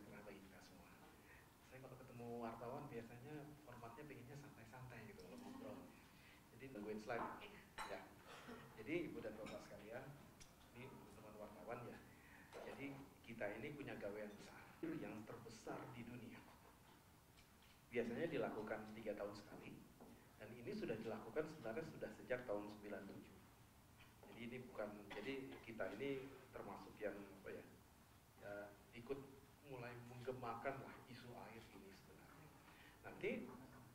sejahtera bagi kita semua. Saya kalau ketemu wartawan biasanya formatnya pengennya santai-santai gitu kalau ngobrol. Jadi tungguin slide. Ya. Jadi ibu dan bapak sekalian, ini teman wartawan ya. Jadi kita ini punya gawean besar yang terbesar di dunia. Biasanya dilakukan tiga tahun sekali, dan ini sudah dilakukan sebenarnya sudah sejak tahun 97. Jadi ini bukan, jadi kita ini termasuk yang apa ya, ya ikut mulai menggemakan lah isu air ini sebenarnya. Nanti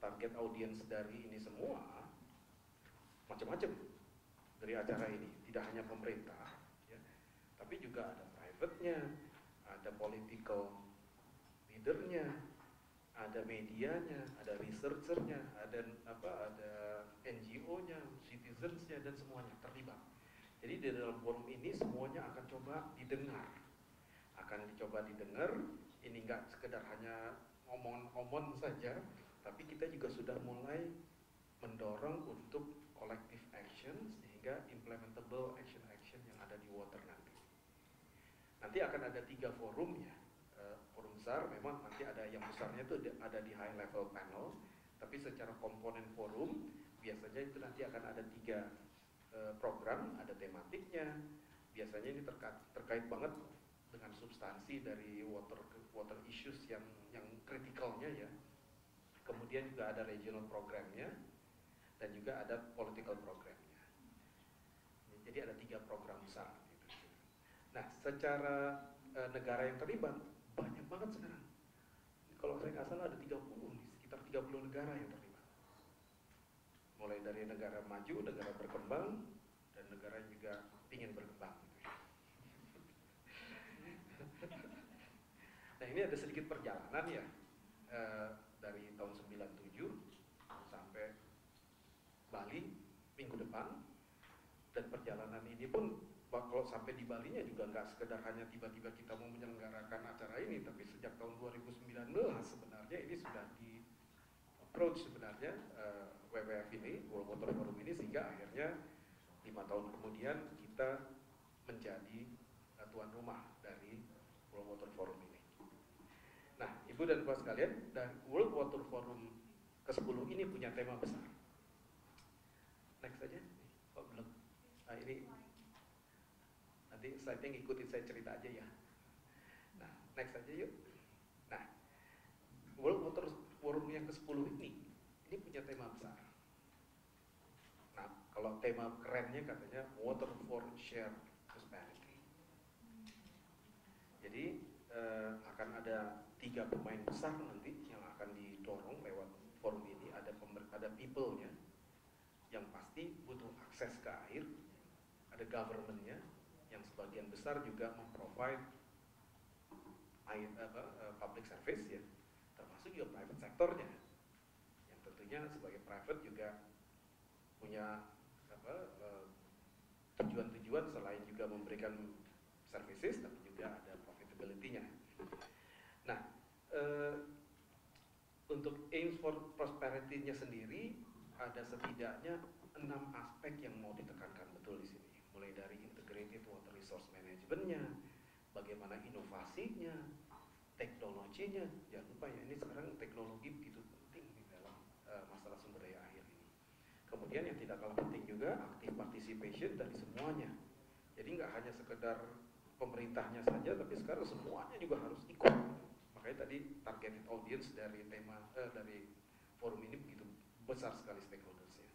target audiens dari ini semua macam-macam dari acara ini, tidak hanya pemerintah, ya, tapi juga ada private-nya, ada political leadernya, ada medianya, ada researchernya, ada apa, ada NGO-nya, citizens-nya dan semuanya terlibat. Jadi di dalam forum ini semuanya akan coba didengar, akan dicoba didengar. Ini enggak sekedar hanya ngomong-ngomong saja, tapi kita juga sudah mulai mendorong untuk collective action sehingga implementable action-action yang ada di water nanti. Nanti akan ada tiga forum ya, uh, forum besar. Memang nanti ada yang besarnya itu ada di high level panel, tapi secara komponen forum biasanya itu nanti akan ada tiga uh, program, ada tematiknya. Biasanya ini terkait, terkait banget dengan substansi dari water water issues yang yang kritikalnya ya. Kemudian juga ada regional programnya dan juga ada political programnya. Jadi ada tiga program besar. Gitu. Nah, secara e, negara yang terlibat banyak banget sekarang. Kalau saya nggak salah ada 30 nih, sekitar 30 negara yang terlibat. Mulai dari negara maju, negara berkembang, dan negara yang juga ingin berkembang. Gitu. Nah ini ada sedikit perjalanan ya e, dari tahun 97 sampai Bali minggu depan. Dan perjalanan ini pun kalau sampai di Bali nya juga nggak sekedar hanya tiba-tiba kita mau menyelenggarakan acara ini tapi sejak tahun 2019 sebenarnya ini sudah di approach sebenarnya uh, WWF ini World Water Forum ini sehingga akhirnya lima tahun kemudian kita menjadi uh, tuan rumah dari World Water Forum ini. Nah, Ibu dan Bapak sekalian, dan World Water Forum ke-10 ini punya tema besar. Next saja. Oh, belum? Nah, ini nanti slide-nya ngikutin saya cerita aja ya. Nah, next saja yuk. Nah, World Water Forum yang ke-10 ini, ini punya tema besar. Nah, kalau tema kerennya katanya Water for Shared Prosperity. Jadi eh, akan ada tiga pemain besar nanti yang akan didorong lewat forum ini. Ada ada people-nya yang pasti butuh akses ke air, ada government-nya yang sebagian besar juga memprovide air apa uh, public service ya, termasuk juga private sektornya yang tentunya sebagai private juga punya apa tujuan-tujuan uh, selain juga memberikan services tapi juga ada profitability-nya. Uh, untuk aims for prosperity-nya sendiri ada setidaknya enam aspek yang mau ditekankan betul di sini. Mulai dari integrated water resource management-nya, bagaimana inovasinya, teknologinya. Jangan lupa ya, ini sekarang teknologi begitu penting di dalam uh, masalah sumber daya air ini. Kemudian yang tidak kalah penting juga active participation dari semuanya. Jadi nggak hanya sekedar pemerintahnya saja, tapi sekarang semuanya juga harus ikut. Targeted audience dari tema eh, dari forum ini begitu besar sekali stakeholdersnya.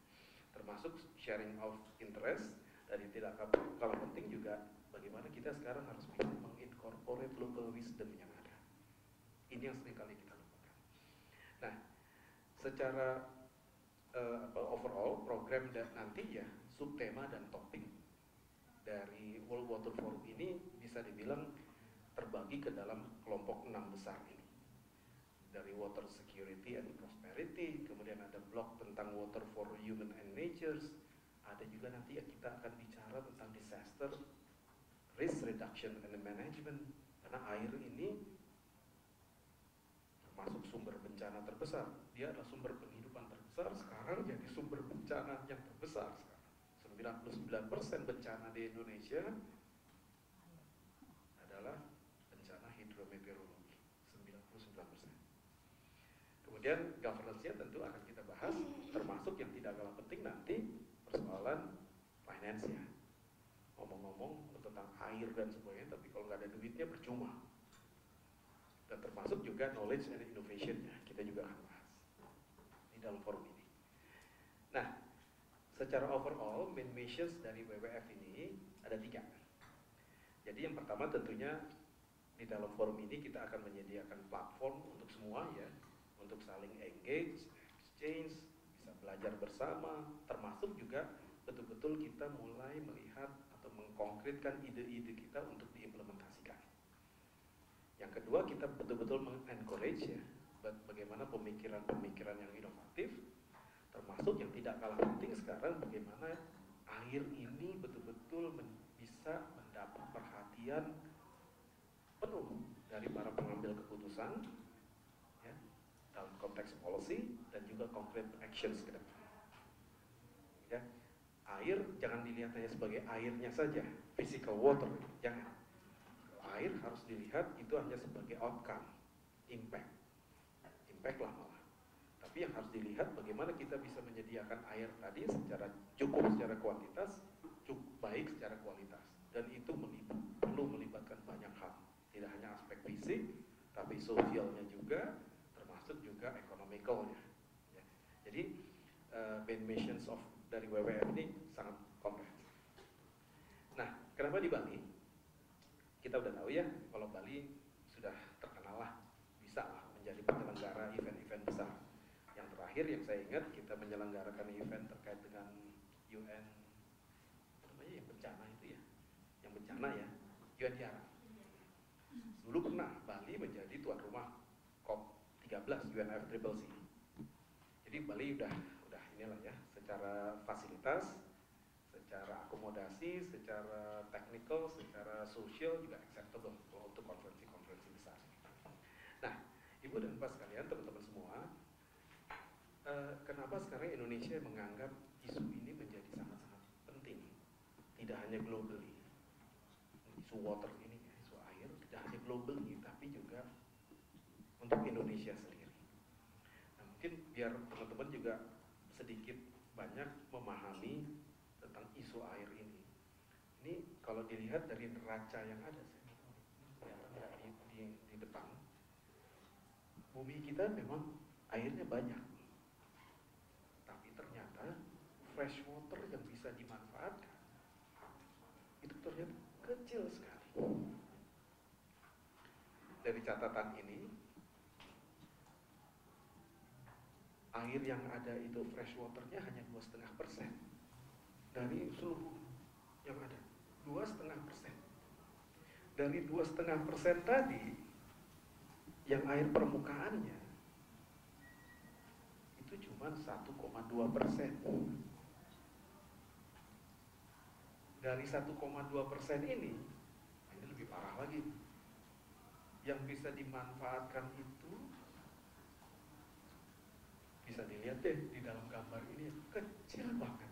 Termasuk sharing of interest dan yang tidak kalah penting juga bagaimana kita sekarang harus bisa mengincorporate local wisdom yang ada. Ini yang sering kali kita lupakan. Nah, secara uh, overall program dan nanti ya subtema dan topik dari World Water Forum ini bisa dibilang terbagi ke dalam kelompok enam besar ini dari water security and prosperity, kemudian ada blok tentang water for human and natures, ada juga nanti ya kita akan bicara tentang disaster risk reduction and management karena air ini termasuk sumber bencana terbesar. Dia adalah sumber penghidupan terbesar, sekarang jadi sumber bencana yang terbesar sekarang. 99% bencana di Indonesia adalah bencana hidrometeorologi. Kemudian governance-nya tentu akan kita bahas, termasuk yang tidak kalah penting nanti persoalan finance-nya. Ngomong-ngomong tentang air dan sebagainya, tapi kalau nggak ada duitnya percuma. Dan termasuk juga knowledge and innovation-nya, kita juga akan bahas di dalam forum ini. Nah, secara overall main missions dari WWF ini ada tiga. Jadi yang pertama tentunya di dalam forum ini kita akan menyediakan platform untuk semua ya, untuk saling engage, exchange, bisa belajar bersama, termasuk juga betul-betul kita mulai melihat atau mengkonkretkan ide-ide kita untuk diimplementasikan. Yang kedua kita betul-betul mengencourage ya, bagaimana pemikiran-pemikiran yang inovatif, termasuk yang tidak kalah penting sekarang bagaimana air ini betul-betul bisa mendapat perhatian penuh dari para pengambil keputusan konteks policy dan juga concrete actions ke depan. Ya, air jangan dilihat hanya sebagai airnya saja, physical water, jangan. Air harus dilihat itu hanya sebagai outcome, impact, impact lah malah. Tapi yang harus dilihat bagaimana kita bisa menyediakan air tadi secara cukup secara kuantitas, cukup baik secara kualitas, dan itu perlu melibatkan banyak hal tidak hanya aspek fisik tapi sosialnya juga ekonomicalnya ya. jadi uh, main missions of dari WWF ini sangat kompleks. Nah kenapa di Bali? Kita udah tahu ya kalau Bali sudah terkenal lah bisa lah menjadi penyelenggara event-event besar. Yang terakhir yang saya ingat kita menyelenggarakan event terkait dengan UN namanya yang bencana itu ya? Yang bencana ya UNDR Dulu pernah Bali menjadi COP13 UNFCCC. Jadi Bali udah udah inilah ya, secara fasilitas, secara akomodasi, secara teknikal, secara sosial juga acceptable untuk konferensi-konferensi besar. Nah, Ibu dan Bapak sekalian, teman-teman semua, eh, kenapa sekarang Indonesia menganggap isu ini menjadi sangat-sangat penting, tidak hanya globally, isu water globally tapi juga Indonesia sendiri. Nah, mungkin biar teman-teman juga sedikit banyak memahami tentang isu air ini. Ini kalau dilihat dari neraca yang ada, ya, di, di, di depan, bumi kita memang airnya banyak. Tapi ternyata fresh water yang bisa dimanfaatkan itu ternyata kecil sekali dari catatan ini air yang ada itu fresh waternya hanya dua setengah persen. Dari seluruh yang ada dua setengah persen. Dari dua setengah persen tadi yang air permukaannya itu cuma 1,2 persen. Dari 1,2 persen ini ini lebih parah lagi. Yang bisa dimanfaatkan itu bisa dilihat deh di dalam gambar ini kecil banget.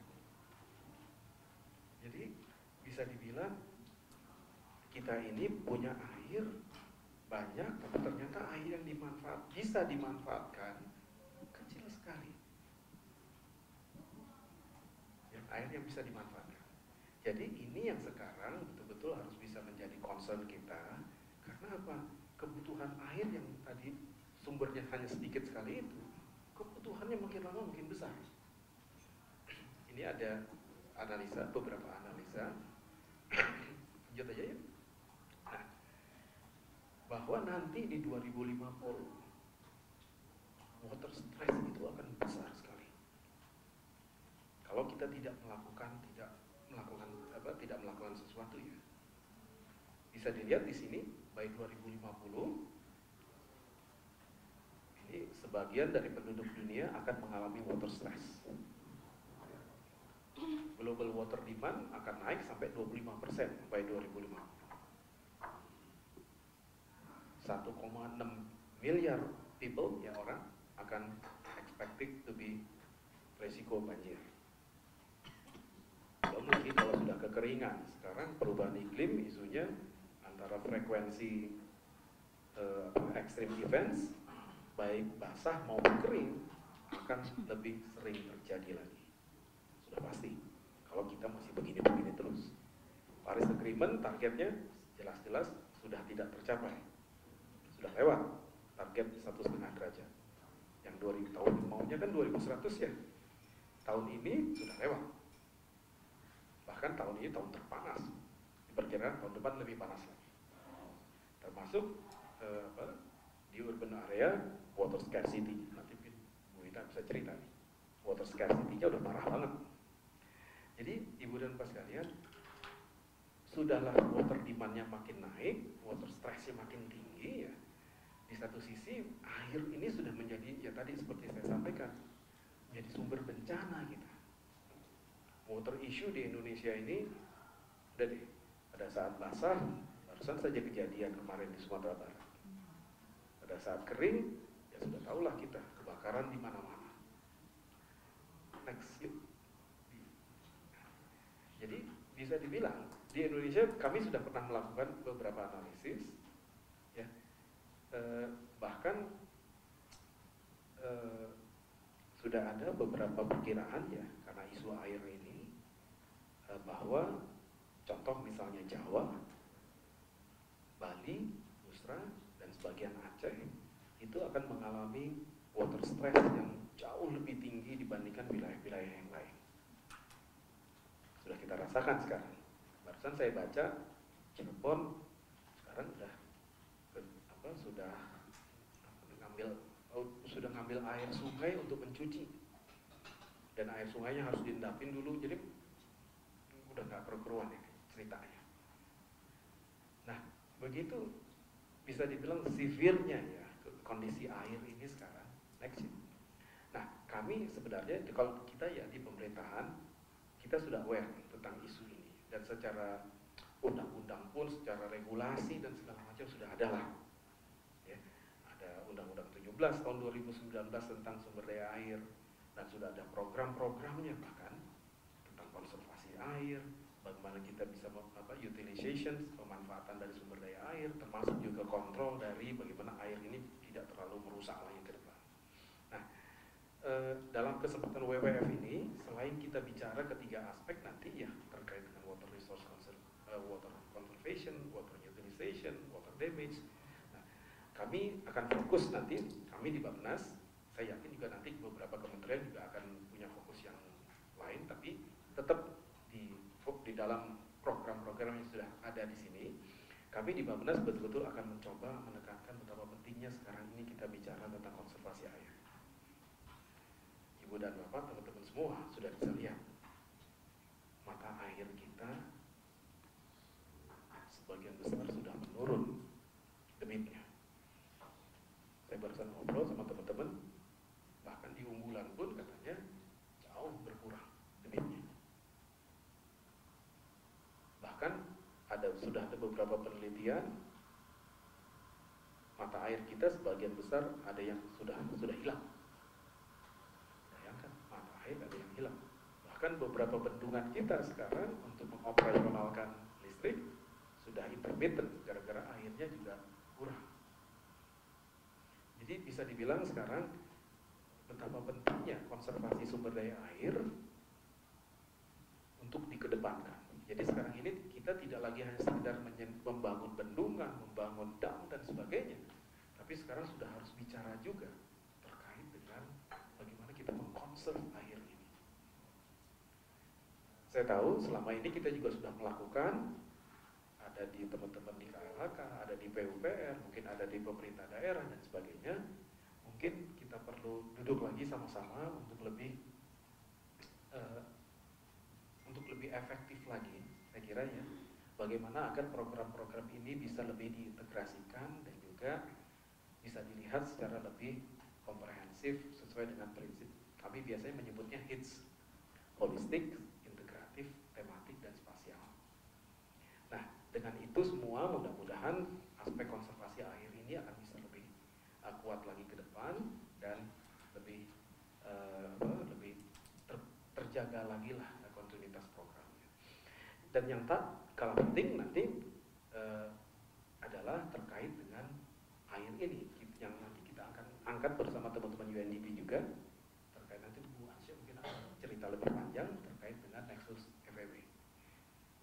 Jadi bisa dibilang kita ini punya air banyak, tapi ternyata air yang dimanfaat bisa dimanfaatkan kecil sekali. Ya, air yang bisa dimanfaatkan. Jadi ini yang sekarang betul-betul harus bisa menjadi concern kita. Karena apa? kebutuhan air yang tadi sumbernya hanya sedikit sekali itu, kebutuhannya makin lama makin besar. Ini ada analisa, beberapa analisa. Lanjut aja ya. Bahwa nanti di 2050 water stress itu akan besar sekali. Kalau kita tidak melakukan tidak melakukan apa tidak melakukan sesuatu ya. Bisa dilihat di sini by 2050 sebagian dari penduduk dunia akan mengalami water stress. Global water demand akan naik sampai 25% by 2050. 1,6 miliar people ya orang akan expected to be resiko banjir. Belum lagi kalau sudah kekeringan. Sekarang perubahan iklim isunya antara frekuensi uh, extreme events baik basah maupun kering akan lebih sering terjadi lagi. Sudah pasti. Kalau kita masih begini-begini terus. Paris Agreement targetnya jelas-jelas sudah tidak tercapai. Sudah lewat target satu setengah derajat. Yang 2000 tahun maunya kan 2100 ya. Tahun ini sudah lewat. Bahkan tahun ini tahun terpanas. Diperkirakan tahun depan lebih panas lagi. Termasuk eh, apa, di urban area water scarcity. Nanti Bu bisa cerita nih. Water scarcity-nya udah parah banget. Jadi ibu dan bapak sekalian, sudahlah water demand-nya makin naik, water stress-nya makin tinggi ya. Di satu sisi air ini sudah menjadi ya tadi seperti saya sampaikan, menjadi sumber bencana kita. Water issue di Indonesia ini udah deh, pada saat basah barusan saja kejadian kemarin di Sumatera Barat. Pada saat kering ya sudah tahulah kita kebakaran di mana-mana. Next yuk. Jadi bisa dibilang di Indonesia kami sudah pernah melakukan beberapa analisis, ya eh, bahkan eh, sudah ada beberapa perkiraan ya karena isu air ini eh, bahwa contoh misalnya Jawa, Bali, Nusra dan sebagian itu akan mengalami water stress yang jauh lebih tinggi dibandingkan wilayah-wilayah yang lain sudah kita rasakan sekarang. Barusan saya baca Cirebon sekarang sudah apa sudah ngambil oh, sudah ngambil air sungai untuk mencuci dan air sungainya harus diendapin dulu jadi udah nggak keruan ini ceritanya. Nah begitu bisa dibilang severnya ya kondisi air ini sekarang next. Nah kami sebenarnya kalau kita ya di pemerintahan kita sudah aware tentang isu ini. Dan secara undang-undang pun secara regulasi dan segala macam sudah ada lah. Ya, ada undang-undang 17 tahun 2019 tentang sumber daya air. Dan sudah ada program-programnya bahkan tentang konservasi air bagaimana kita bisa apa utilization pemanfaatan dari sumber daya air termasuk juga kontrol dari bagaimana air ini terlalu merusak lagi ke depan nah dalam kesempatan WWF ini selain kita bicara ketiga aspek nanti ya terkait dengan water resource conserv uh, water conservation, water utilization, water damage. Nah, kami akan fokus nanti kami di Bapnas, saya yakin juga nanti beberapa kementerian juga akan punya fokus yang lain, tapi tetap di di dalam program-program yang sudah ada di sini, kami di Bapnas betul-betul akan mencoba menekankan betapa pentingnya sekarang ini kita bicara tentang konservasi air. Ibu dan bapak, teman-teman semua sudah bisa lihat mata air kita sebagian besar sudah menurun debitnya. Saya barusan ngobrol sama teman-teman, bahkan di unggulan pun katanya jauh berkurang debitnya. Bahkan ada sudah ada beberapa penelitian mata air kita sebagian besar ada yang sudah sudah hilang air ada yang hilang. Bahkan beberapa bendungan kita sekarang untuk mengoperasionalkan listrik sudah intermittent gara-gara airnya juga kurang. Jadi bisa dibilang sekarang betapa pentingnya konservasi sumber daya air untuk dikedepankan. Jadi sekarang ini kita tidak lagi hanya sekedar membangun bendungan, membangun dam dan sebagainya, tapi sekarang sudah harus bicara juga terkait dengan bagaimana kita mengkonserv air ini. Saya tahu selama ini kita juga sudah melakukan ada di teman-teman di KLHK, ada di PUPR, mungkin ada di pemerintah daerah dan sebagainya. Mungkin kita perlu duduk lagi sama-sama untuk lebih uh, untuk lebih efektif lagi, saya kira ya. Bagaimana agar program-program ini bisa lebih diintegrasikan dan juga bisa dilihat secara lebih komprehensif sesuai dengan prinsip kami biasanya menyebutnya HITS holistik, integratif, tematik dan spasial. Nah, dengan itu semua mudah-mudahan aspek konservasi air ini akan bisa lebih uh, kuat lagi ke depan dan lebih uh, lebih ter, terjaga lagi lah kontinuitas programnya. Dan yang tak kalah penting nanti uh, adalah terkait dengan air ini angkat bersama teman-teman UNDP juga terkait nanti Bu Asia mungkin akan cerita lebih panjang terkait dengan nexus FEW.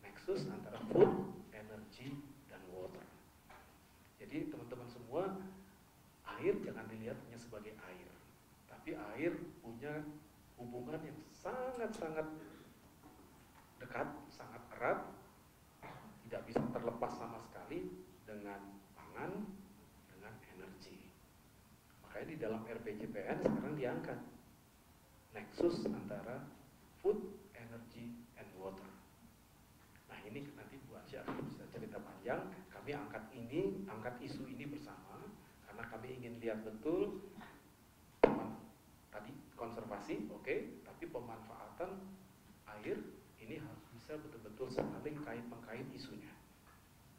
Nexus antara food, energy, dan water. Jadi teman-teman semua, air jangan dilihat hanya sebagai air, tapi air punya hubungan yang sangat-sangat dekat, sangat erat, tidak bisa terlepas sama sekali dengan pangan, dengan energi. Makanya di dalam RPJPN sekarang diangkat nexus antara food, energy, and water. Nah ini nanti Bu akan bisa cerita panjang. Kami angkat ini, angkat isu ini bersama karena kami ingin lihat betul tadi konservasi, oke, okay, tapi pemanfaatan air ini harus bisa betul-betul saling kait mengkait isunya.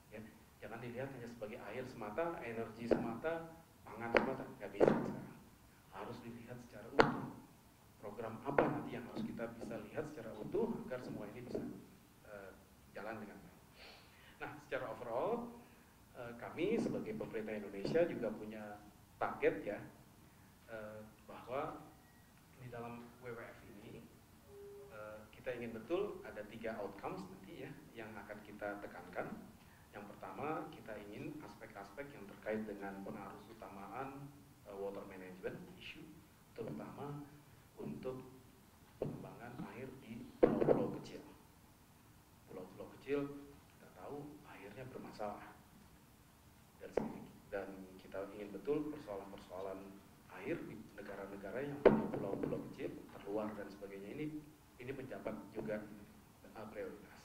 Ya, jangan dilihat hanya sebagai air semata, energi semata, pangan semata, nggak bisa sekarang. Harus dilihat secara utuh. Program apa nanti yang harus kita bisa lihat secara utuh agar semua ini bisa uh, jalan dengan baik. Nah, secara overall uh, kami sebagai pemerintah Indonesia juga punya target ya uh, bahwa di dalam WWF ini uh, kita ingin betul ada tiga outcomes nanti ya yang akan kita tekankan. Yang pertama kita ingin aspek-aspek yang terkait dengan pengaruh uh, water management issue, terutama untuk pengembangan air di pulau-pulau kecil. Pulau-pulau kecil kita tahu airnya bermasalah dan dan kita ingin betul persoalan-persoalan air di negara-negara yang punya pulau-pulau kecil terluar dan sebagainya ini ini menjabat juga uh, prioritas.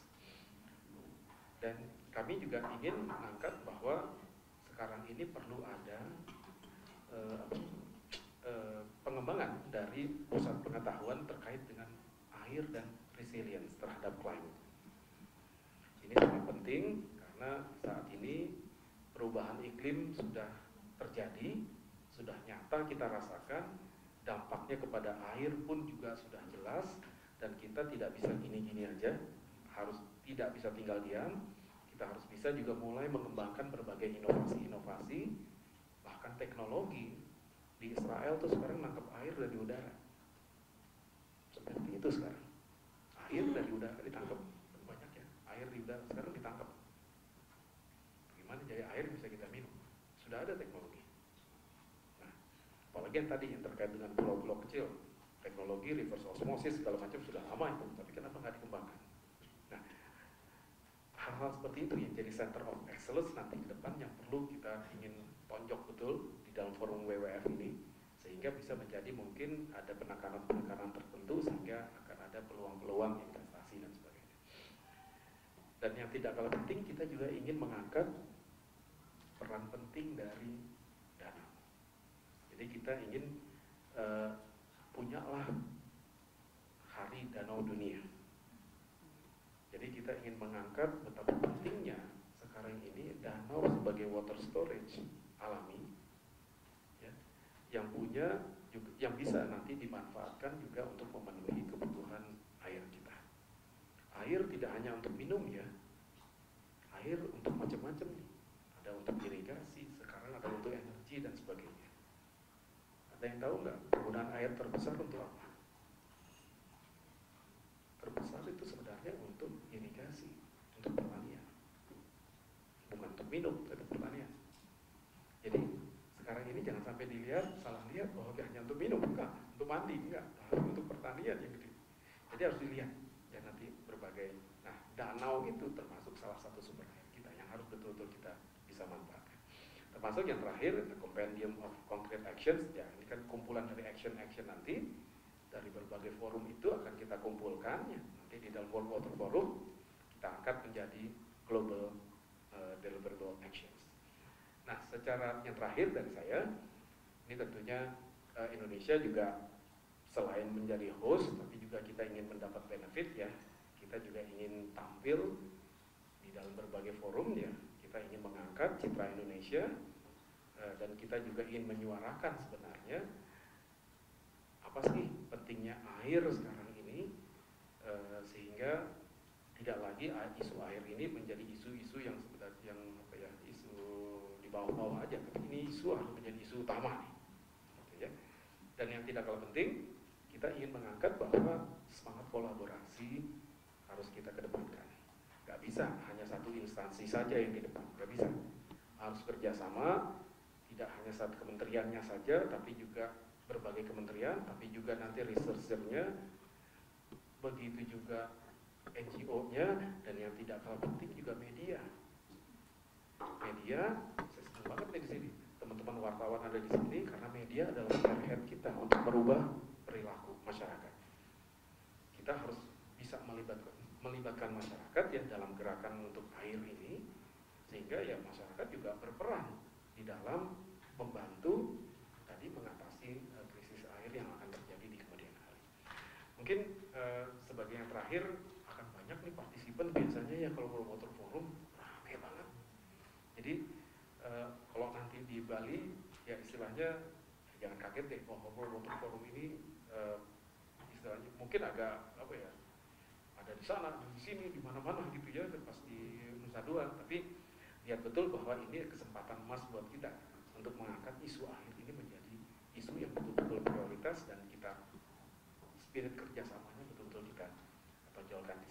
Dan kami juga ingin mengangkat bahwa sekarang ini perlu ada uh, uh, pengembangan dari pusat pengetahuan terkait dengan air dan resilience terhadap climate. Ini sangat penting karena saat ini perubahan iklim sudah terjadi, sudah nyata kita rasakan, dampaknya kepada air pun juga sudah jelas dan kita tidak bisa gini-gini aja, harus tidak bisa tinggal diam, kita harus bisa juga mulai mengembangkan berbagai inovasi-inovasi, bahkan teknologi di Israel tuh sekarang nangkep air dari udara, seperti itu sekarang, air dari udara ditangkap banyak ya, air di udara sekarang ditangkap, bagaimana jadi air bisa kita minum, sudah ada teknologi. Nah, apalagi yang tadi yang terkait dengan pulau-pulau kecil, teknologi reverse osmosis segala macam sudah lama itu, tapi kenapa nggak dikembangkan? Nah, hal-hal seperti itu yang jadi center of excellence nanti ke depan yang perlu kita ingin tonjok betul di dalam forum WWF ini sehingga bisa menjadi mungkin ada penekanan-penekanan tertentu sehingga akan ada peluang-peluang investasi dan sebagainya. Dan yang tidak kalah penting kita juga ingin mengangkat peran penting dari danau. Jadi kita ingin uh, punyalah Hari Danau Dunia. Jadi kita ingin mengangkat betapa pentingnya sekarang ini danau sebagai water storage yang punya juga, yang bisa nanti dimanfaatkan juga untuk memenuhi kebutuhan air kita. Air tidak hanya untuk minum ya, air untuk macam-macam nih. Ada untuk irigasi, sekarang ada untuk energi dan sebagainya. Ada yang tahu nggak penggunaan air terbesar untuk apa? Terbesar itu sebenarnya untuk irigasi, untuk pertanian. Bukan untuk minum, tapi pertanian. Jadi sekarang ini jangan sampai dilihat, salah lihat bahwa hanya untuk minum, enggak, untuk mandi, enggak, untuk pertanian yang gede. Jadi harus dilihat, ya nanti berbagai. Nah, danau itu termasuk salah satu sumber air kita yang harus betul-betul kita bisa manfaatkan. Termasuk yang terakhir, the compendium of concrete actions, ya ini kan kumpulan dari action-action nanti dari berbagai forum itu akan kita kumpulkan ya nanti di dalam World Water Forum kita angkat menjadi global uh, deliverable actions. Nah, secara yang terakhir dari saya, ini tentunya uh, Indonesia juga selain menjadi host, tapi juga kita ingin mendapat benefit ya. Kita juga ingin tampil di dalam berbagai forum ya. Kita ingin mengangkat citra Indonesia uh, dan kita juga ingin menyuarakan sebenarnya apa sih pentingnya air sekarang ini uh, sehingga tidak lagi isu air ini menjadi isu-isu yang sebenarnya yang apa ya isu di bawah-bawah aja tapi ini isu harus menjadi isu utama nih Dan yang tidak kalah penting, kita ingin mengangkat bahwa semangat kolaborasi harus kita kedepankan. Gak bisa hanya satu instansi saja yang di depan, gak bisa. Harus kerjasama, tidak hanya satu kementeriannya saja, tapi juga berbagai kementerian, tapi juga nanti researchernya, begitu juga NGO-nya, dan yang tidak kalah penting juga media. Media, saya senang banget nih di sini teman-teman wartawan ada di sini karena media adalah airhead kita untuk merubah perilaku masyarakat. Kita harus bisa melibatkan melibatkan masyarakat ya dalam gerakan untuk air ini sehingga ya masyarakat juga berperan di dalam membantu tadi mengatasi uh, krisis air yang akan terjadi di kemudian hari. Mungkin uh, sebagai yang terakhir akan banyak nih partisipan biasanya ya kalau motor forum ramai banget. Jadi uh, kalau nanti di Bali ya istilahnya jangan kaget deh bahwa Motor Forum ini mungkin agak apa ya ada di sana di sini di mana-mana gitu ya pas di Nusa Dua. Tapi lihat betul bahwa ini kesempatan emas buat kita untuk mengangkat isu akhir ini menjadi isu yang betul-betul prioritas dan kita spirit kerjasamanya betul-betul kita tonjolkan di